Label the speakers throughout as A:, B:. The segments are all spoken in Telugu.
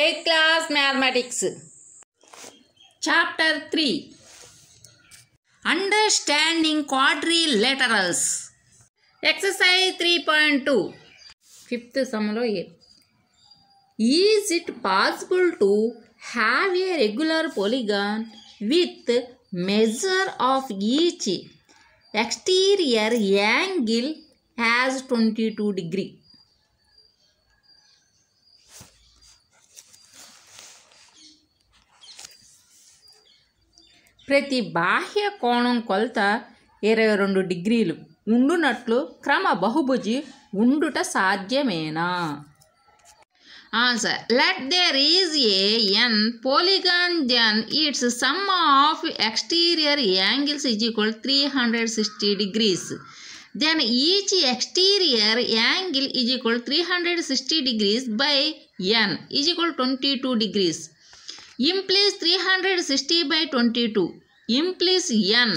A: 8th class mathematics chapter 3 understanding quadrilaterals exercise 3.2 fifth sum lo is it possible to have a regular polygon with measure of each exterior angle as 22 degree ప్రతి బాహ్య కోణం కొలత ఇరవై రెండు డిగ్రీలు ఉండునట్లు క్రమ బహుభుజి ఉండుట సాధ్యమేనా answer let there is a n polygon then its sum of exterior angles is equal three hundred sixty degrees then each exterior angle is equal three hundred sixty degrees by n is equal twenty two degrees implies three hundred sixty by twenty two implies n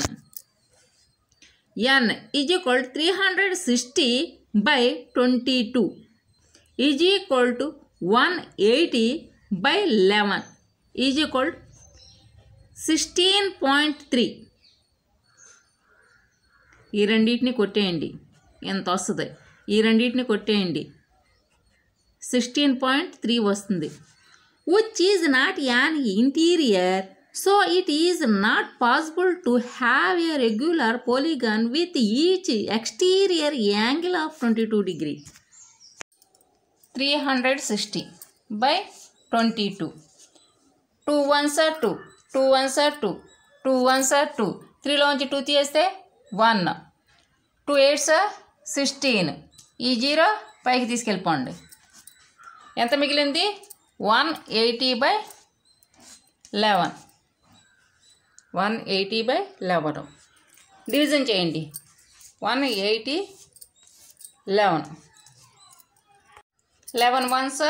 A: n is equal three hundred sixty by twenty two is equal to one eighty by eleven is equal sixteen point three ఈ రెండింటిని కొట్టేయండి ఎంత వస్తుంది ఈ రెండింటిని కొట్టేయండి సిక్స్టీన్ పాయింట్ త్రీ వస్తుంది which is not an interior. So it is not possible to have a regular polygon with each exterior angle of 22 degree. 360 by 22. 2 1s are 2, 2 1s are 2, 2 1s are 2. 3 లోంచి 2 తీస్తే 1. 2 8s are 16. ఈ 0 పైకి తీసుకెళ్ళిపోండి ఎంత మిగిలింది one eighty by eleven one eighty by eleven division చేయండి one eighty eleven eleven ones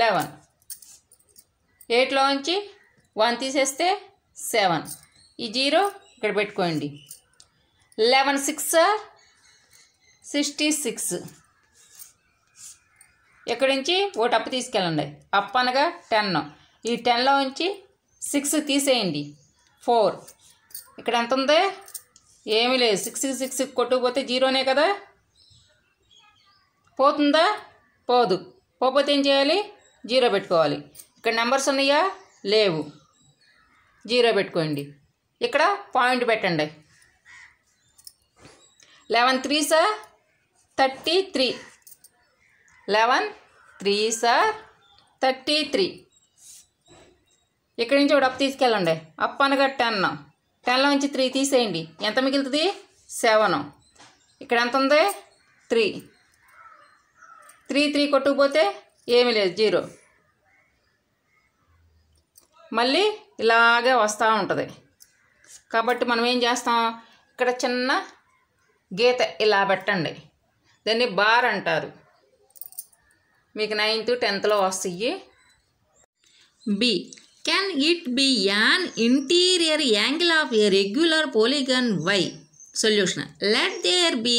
A: eleven ఎయిట్లోంచి one తీసేస్తే సెవెన్ ఈ జీరో ఇక్కడ పెట్టుకోండి లెవెన్ సిక్స్ సిక్స్టీ సిక్స్ ఇక్కడ నుంచి ఒకటి అప్పు తీసుకెళ్ళండి అప్ అనగా టెన్ ఈ టెన్లో ఉంచి సిక్స్ తీసేయండి ఫోర్ ఇక్కడ ఎంత ఉంది ఏమీ లేదు సిక్స్ సిక్స్ కొట్టుకుపోతే జీరోనే కదా పోతుందా పోదు పోతే ఏం చేయాలి జీరో పెట్టుకోవాలి ఇక్కడ నెంబర్స్ ఉన్నాయా లేవు జీరో పెట్టుకోండి ఇక్కడ పాయింట్ పెట్టండి eleven three sir thirty three eleven three sir thirty three ఇక్కడి నుంచి కూడా అప్ తీసుకెళ్ళండి అప్ అనగా టెన్ టెన్లో నుంచి త్రీ తీసేయండి ఎంత మిగులుతుంది సెవెన్ ఇక్కడ ఎంత ఉంది త్రీ త్రీ త్రీ కొట్టుకుపోతే ఏమీ లేదు జీరో మళ్ళీ ఇలాగే వస్తూ ఉంటుంది కాబట్టి మనం ఏం చేస్తాం ఇక్కడ చిన్న గీత ఇలా పెట్టండి దాన్ని బార్ అంటారు మీకు నైన్త్ టెన్త్లో వస్తాయి B can it be an interior angle of a regular polygon why solution let there be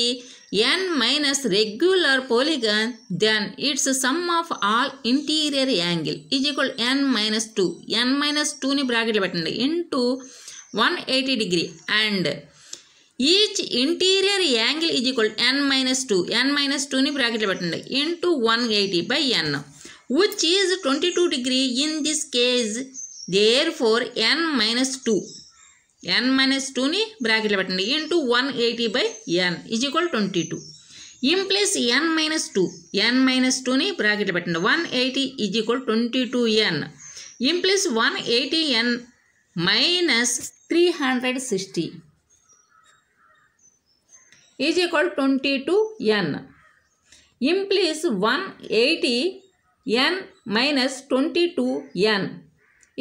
A: n minus regular polygon then its sum of all interior angle is equal n minus two n minus టూని బ్రాకెట్లు పెట్టండి into one eighty degree and each interior angle is equal n minus 2 n minus 2 ni bracket into 180 by n which is 22 degree in this case therefore n minus 2 n minus 2 ni bracket into 180 by n is equal 22 in place n minus 2 n minus 2 ni bracket 180 is equal 22 n in place 180 n minus 360 is equal 20 to n implies 180 n minus 22 n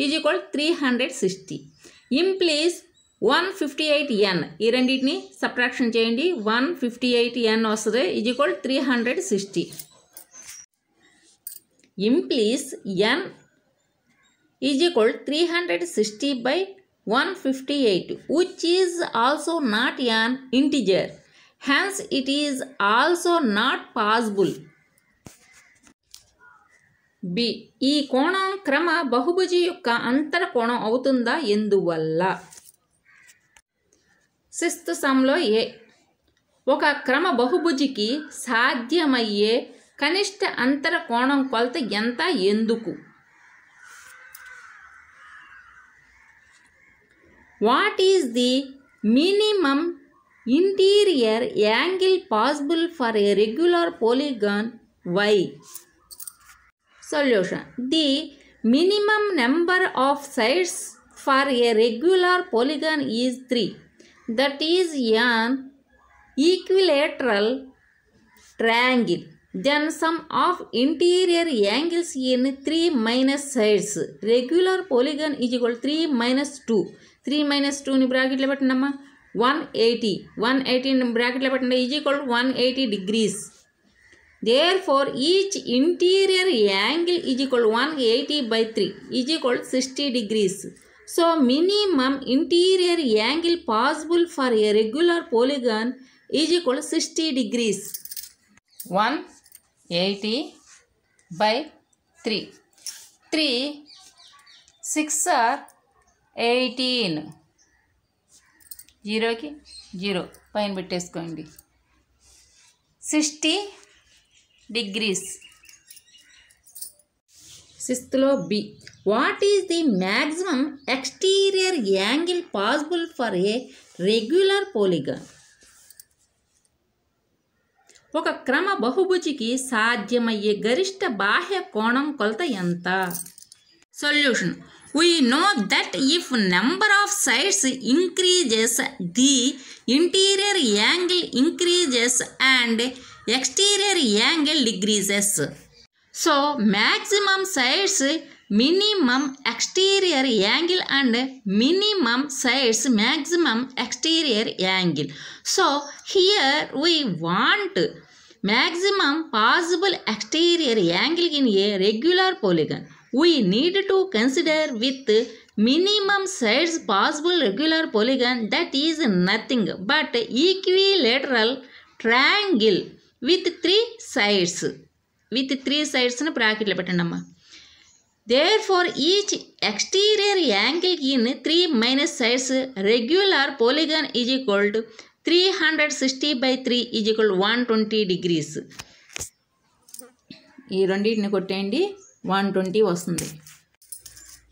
A: is equal 360 implies 158 n ఈ రెండింటిని సబ్ట్రాక్షన్ చేయండి 158 n వస్తుంది is equal 360 implies n is equal 360 by 158 which is also not an integer hence it is also not possible B ఈ కోణం క్రమ బహుభుజి యొక్క అంతర కోణం అవుతుందా ఎందువల్ల శిస్తు సంలో ఏ ఒక క్రమ బహుభుజికి సాధ్యమయ్యే కనిష్ట అంతర కోణం కొలత ఎంత ఎందుకు what is the minimum interior angle possible for a regular polygon why solution the minimum number of sides for a regular polygon is three that is an equilateral triangle then sum of interior angles in 3 minus sides regular polygon is equal to 3 minus 2 3 minus 2 ని బ్రాకెట్లో పెట్టండమ్మా one eighty one eighty bracket पड़ें bracket is equal one eighty degree therefore each interior angle is equal one eighty by three is equal sixty degree so minimum interior angle possible for a regular polygon is equal sixty degree one eighty by three three six eighteen జీరోకి జీరో పైన పెట్టేసుకోండి సిక్స్టీ డిగ్రీస్ సిక్స్త్లో B what is the maximum exterior angle possible for a regular polygon ఒక క్రమ బహుభుజికి సాధ్యమయ్యే గరిష్ట బాహ్య కోణం కొలత ఎంత Solution. We know that if number of sides increases, the interior angle increases and exterior angle decreases. So, maximum sides, minimum exterior angle and minimum sides, maximum exterior angle. So, here we want maximum possible exterior angle in a regular polygon. we need to consider with minimum sides possible regular polygon that is nothing but equilateral triangle with three sides with three sides ను బ్రాకెట్లో పెట్టండమ్మా therefore each exterior angle in three minus sides regular polygon is equal to three hundred sixty by three is equal one twenty degrees ఈ రెండింటిని కొట్టేయండి వన్ ట్వంటీ వస్తుంది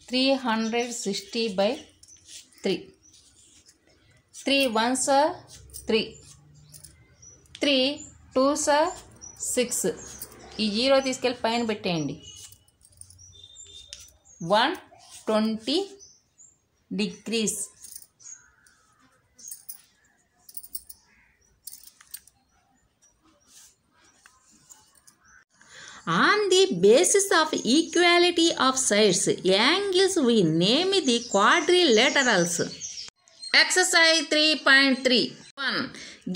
A: three hundred sixty by three three one sir three three two sir six ఈ జీరో తీసుకెళ్ళి పైన పెట్టేయండి one twenty degrees on the basis of equality of sides angles we name the laterals exercise three point three one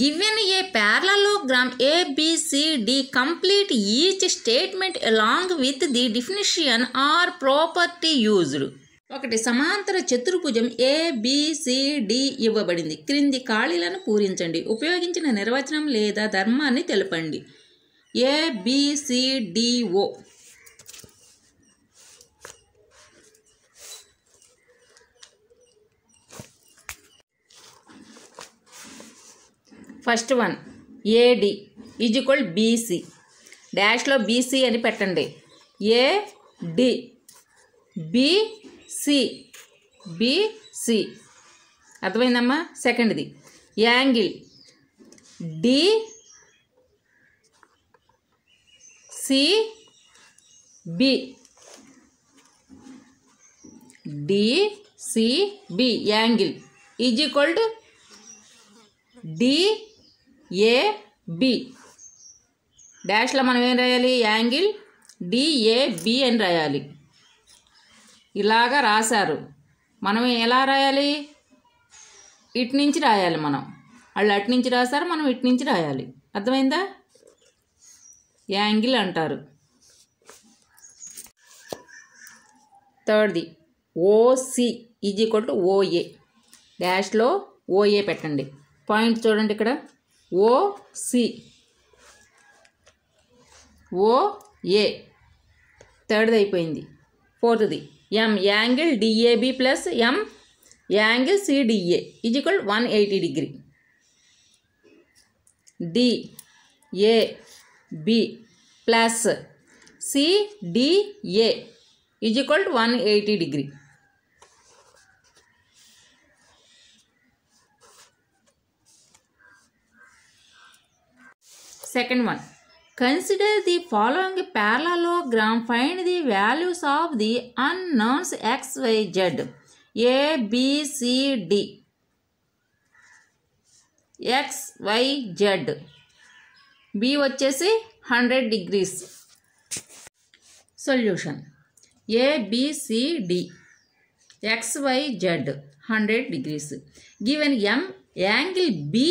A: given a parallelogram ABCD complete each statement along with the definition or property used ఒకటి సమాంతర చతుర్భుజం ఏబిసిడి ఇవ్వబడింది క్రింది ఖాళీలను పూరించండి ఉపయోగించిన నిర్వచనం లేదా ధర్మాన్ని తెలపండి ABCDO first one AD is equal BC డాష్లో BC అని పెట్టండి ఏడి బీసీ బిసి బిసి అర్థమైందమ్మా సెకండ్ది angle D C B DCB angle is equal to DAB డాష్లో మనం ఏం రాయాలి యాంగిల్ డిఏబి అని రాయాలి ఇలాగా రాశారు మనం ఎలా రాయాలి ఇటు నుంచి రాయాలి మనం వాళ్ళు అటు నుంచి రాస్తారు మనం ఇటు నుంచి రాయాలి అర్థమైందా యాంగిల్ అంటారు థర్డ్ది OC is equal to OA డ్యాష్లో OA పెట్టండి పాయింట్ చూడండి ఇక్కడ ఓసి ఓఏ థర్డ్ది అయిపోయింది ఫోర్త్ది m angle DAB plus m angle CDA is equal one eighty degree DA B plus C D A is equal to one eighty degree. Second one. Consider the following parallelogram. Find the values of the unknowns x, y, z. A, B, C, D. X, Y, Z. B వచ్చేసి hundred degrees solution ABCD Z hundred degrees given m angle B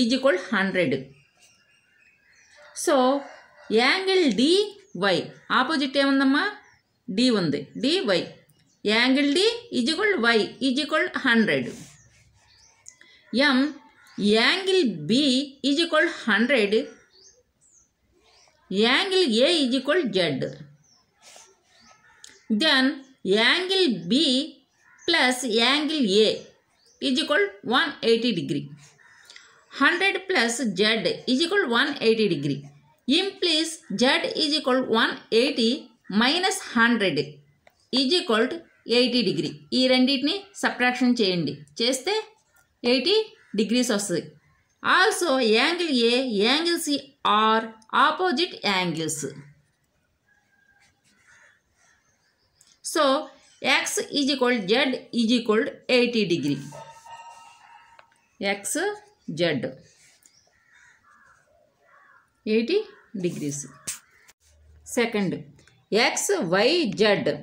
A: is equal hundred so angle D Y opposite ఏముందమ్మా డి ఉంది DY angle D is equal Y is equal hundred m angle B is equal hundred angle A is equal Z then angle B plus angle A is equal one eighty degree hundred plus Z is equal one eighty degree implies Z is equal one eighty minus hundred is equal eighty degree ఈ రెండింటిని సబ్ట్రాక్షన్ చేయండి చేస్తే ఎయిటీ డిగ్రీస్ వస్తుంది Also, angle A, angle C are opposite angles. So, x is equal z is equal 80 degree. x, z. 80 degrees. Second, x, y, z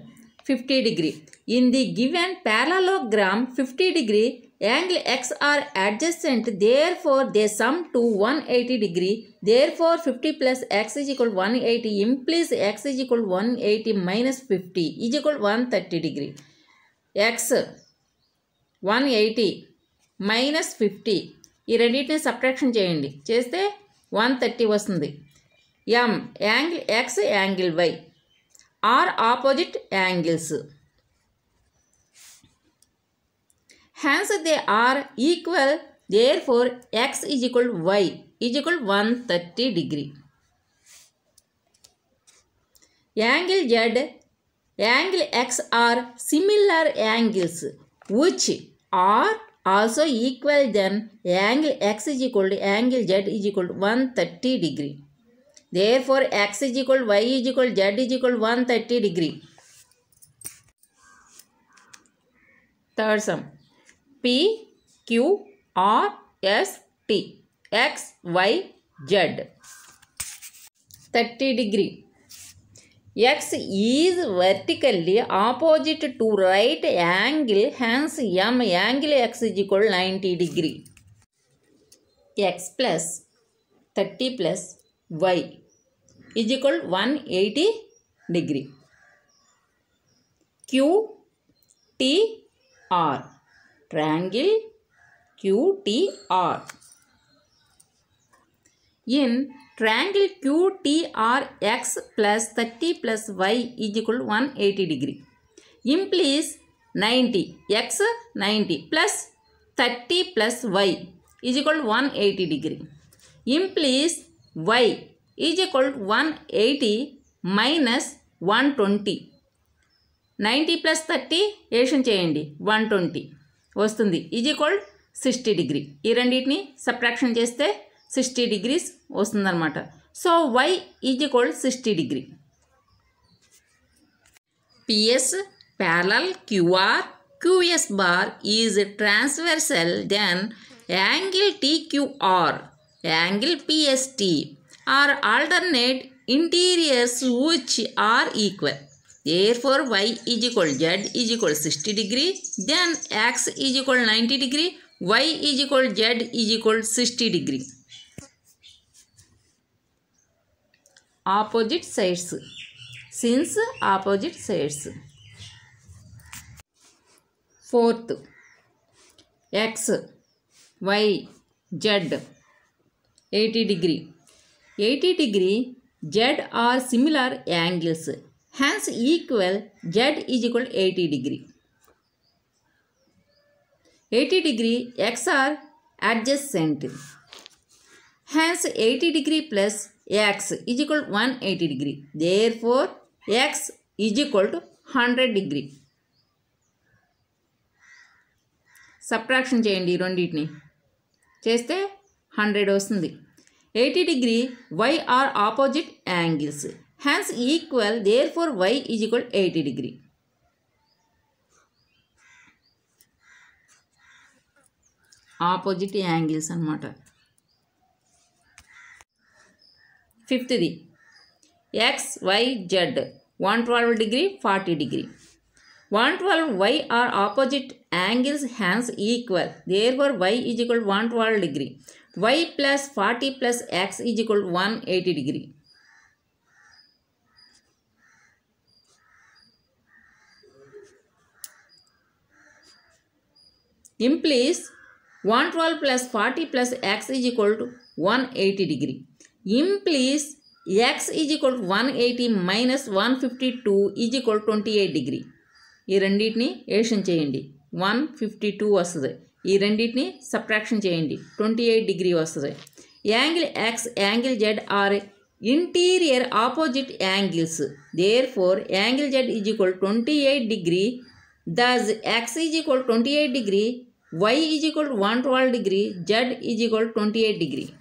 A: 50 degree. In the given parallelogram 50 degree angle X are adjacent therefore they sum to one eighty degree therefore fifty plus X is equal one eighty implies X is equal one eighty minus fifty is equal one thirty degree X one eighty minus fifty ఈ రెండింటిని సబ్ట్రాక్షన్ చేయండి చేస్తే వన్ థర్టీ వస్తుంది m angle X angle Y are opposite angles Hence, they are equal. Therefore, x is equal to y is equal to 130 degree. Angle z, angle x are similar angles which are also equal then angle x is equal to angle z is equal to 130 degree. Therefore, x is equal to y is equal to z is equal to 130 degree. Third sum. P, Q, R, S, T, X, Y, Z. 30 degree. X is vertically opposite to right angle, hence M angle X is equal to 90 degree. X plus 30 plus Y is equal to 180 degree. Q, T, R. triangle QTR. In triangle QTR x plus 30 plus y is equal to 180 degree. Implies 90 x 90 plus 30 plus y is equal to 180 degree. Implies y is equal to 180 minus 120. 90 plus thirty ఏషన్ చేయండి వన్ ట్వంటీ వస్తుంది ఈజ్ ఈక్వల్ సిక్స్టీ డిగ్రీ ఈ రెండింటిని సబ్ట్రాక్షన్ చేస్తే సిక్స్టీ డిగ్రీస్ వస్తుందన్నమాట so Y is equal sixty degree PS parallel QR QS bar is transversal then angle TQR angle PST are alternate interiors which are equal therefore y is equal z is equal 60 degree then x is equal 90 degree y is equal z is equal 60 degree opposite sides since opposite sides fourth x y z 80 degree 80 degree z are similar angles hence equal z is equal to 80 degree 80 degree x are adjacent hence 80 degree plus x is equal to 180 degree therefore x is equal to 100 degree subtraction చేయండి ఈ రెండింటిని చేస్తే హండ్రెడ్ వస్తుంది eighty degree why are opposite angles hence equal therefore y is equal 80 degree. opposite angles and matter. Fifth D. X, y, 112 degree, 40 degree. 112 Y are opposite angles hence equal. Therefore, Y is equal 112 degree. Y plus 40 plus X is equal 180 degree. Implies one twelve plus forty plus x is equal to one eighty degree implies x is equal to one eighty minus one fifty two is equal twenty eight degree ఈ రెండింటిని ఏషన్ చేయండి వన్ ఫిఫ్టీ టూ వస్తుంది ఈ రెండింటిని సబ్ట్రాక్షన్ చేయండి ట్వంటీ ఎయిట్ డిగ్రీ వస్తుంది angle x angle z are interior opposite angles therefore angle z is equal twenty eight degree Thus, x is equal to 28 degree, y is equal to 112 degree, z is equal to 28 degree.